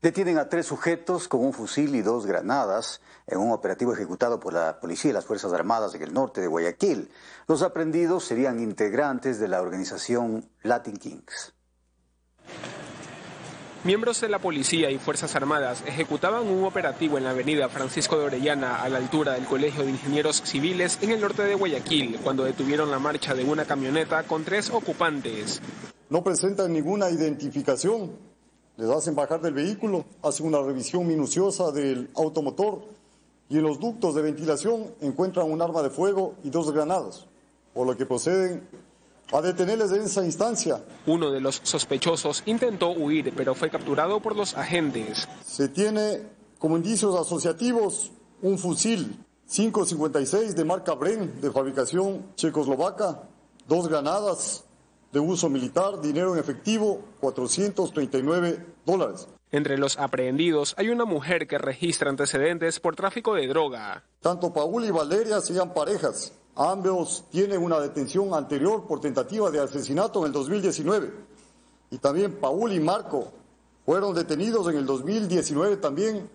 Detienen a tres sujetos con un fusil y dos granadas en un operativo ejecutado por la policía y las Fuerzas Armadas en el norte de Guayaquil. Los aprendidos serían integrantes de la organización Latin Kings. Miembros de la policía y Fuerzas Armadas ejecutaban un operativo en la avenida Francisco de Orellana a la altura del Colegio de Ingenieros Civiles en el norte de Guayaquil cuando detuvieron la marcha de una camioneta con tres ocupantes. No presentan ninguna identificación les hacen bajar del vehículo, hacen una revisión minuciosa del automotor y en los ductos de ventilación encuentran un arma de fuego y dos granadas, por lo que proceden a detenerles en esa instancia. Uno de los sospechosos intentó huir, pero fue capturado por los agentes. Se tiene como indicios asociativos un fusil 5.56 de marca Bren de fabricación checoslovaca, dos granadas, de uso militar, dinero en efectivo, 439 dólares. Entre los aprehendidos hay una mujer que registra antecedentes por tráfico de droga. Tanto Paul y Valeria sean parejas. Ambos tienen una detención anterior por tentativa de asesinato en el 2019. Y también Paul y Marco fueron detenidos en el 2019 también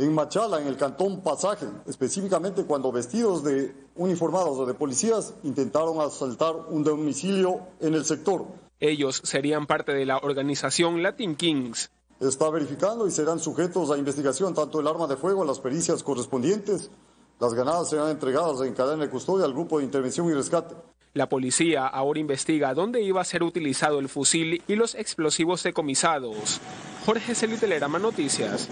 en Machala, en el cantón Pasaje, específicamente cuando vestidos de uniformados o de policías intentaron asaltar un domicilio en el sector. Ellos serían parte de la organización Latin Kings. Está verificando y serán sujetos a investigación tanto el arma de fuego, las pericias correspondientes. Las ganadas serán entregadas en cadena de custodia al grupo de intervención y rescate. La policía ahora investiga dónde iba a ser utilizado el fusil y los explosivos decomisados. Jorge Celitelera, Noticias.